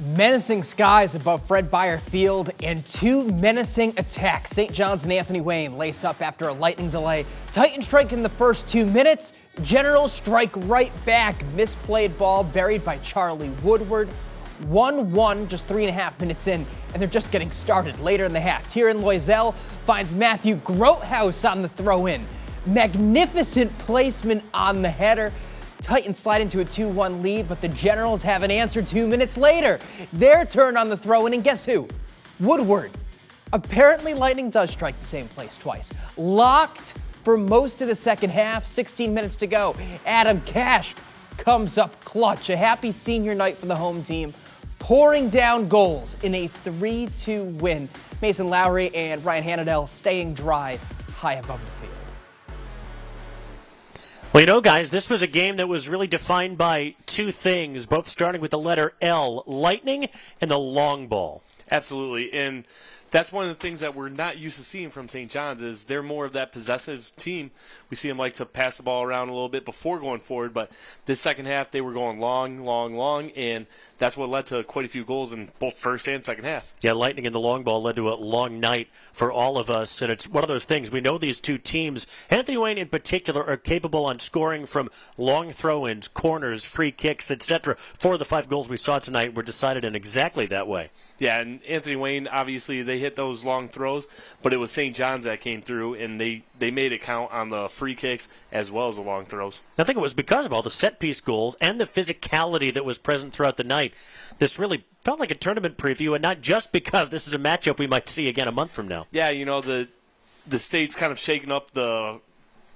Menacing skies above Fred Beyer Field and two menacing attacks. St. John's and Anthony Wayne lace up after a lightning delay. Titans strike in the first two minutes. Generals strike right back. Misplayed ball buried by Charlie Woodward. 1 1, just three and a half minutes in, and they're just getting started later in the half. Tyrion Loisel finds Matthew Grothaus on the throw in. Magnificent placement on the header. Titans slide into a 2 1 lead, but the Generals have an answer two minutes later. Their turn on the throw in, and guess who? Woodward. Apparently, Lightning does strike the same place twice. Locked for most of the second half, 16 minutes to go. Adam Cash comes up clutch. A happy senior night for the home team, pouring down goals in a 3 2 win. Mason Lowry and Ryan Hanadel staying dry high above the field. Well, you know, guys, this was a game that was really defined by two things, both starting with the letter L lightning and the long ball. Absolutely. And that's one of the things that we're not used to seeing from St. John's is they're more of that possessive team. We see them like to pass the ball around a little bit before going forward, but this second half they were going long, long, long, and that's what led to quite a few goals in both first and second half. Yeah, Lightning and the long ball led to a long night for all of us, and it's one of those things. We know these two teams, Anthony Wayne in particular, are capable on scoring from long throw-ins, corners, free kicks, etc. Four of the five goals we saw tonight were decided in exactly that way. Yeah, and Anthony Wayne obviously they hit those long throws, but it was St. John's that came through and they they made it count on the free kicks as well as the long throws. I think it was because of all the set piece goals and the physicality that was present throughout the night. This really felt like a tournament preview, and not just because this is a matchup we might see again a month from now. Yeah, you know the the state's kind of shaking up the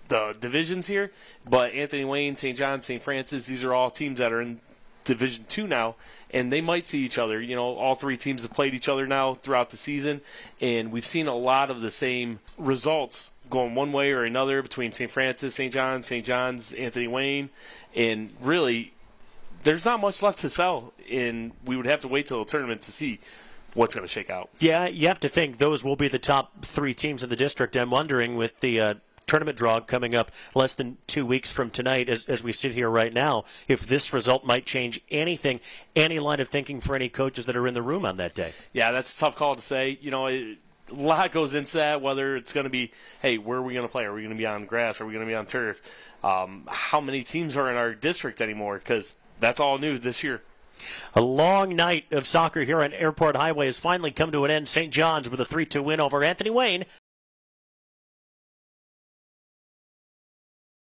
the divisions here, but Anthony Wayne, St. John, St. Francis, these are all teams that are in Division Two now, and they might see each other. You know, all three teams have played each other now throughout the season, and we've seen a lot of the same results going one way or another between St. Francis, St. John's, St. John's, Anthony Wayne, and really, there's not much left to sell, and we would have to wait till the tournament to see what's going to shake out. Yeah, you have to think those will be the top three teams in the district. I'm wondering with the uh, tournament draw coming up less than two weeks from tonight, as, as we sit here right now, if this result might change anything, any line of thinking for any coaches that are in the room on that day. Yeah, that's a tough call to say. You know, it, a lot goes into that. Whether it's going to be, hey, where are we going to play? Are we going to be on grass? Are we going to be on turf? Um, how many teams are in our district anymore? Because that's all new this year. A long night of soccer here on Airport Highway has finally come to an end. St. John's with a 3 2 win over Anthony Wayne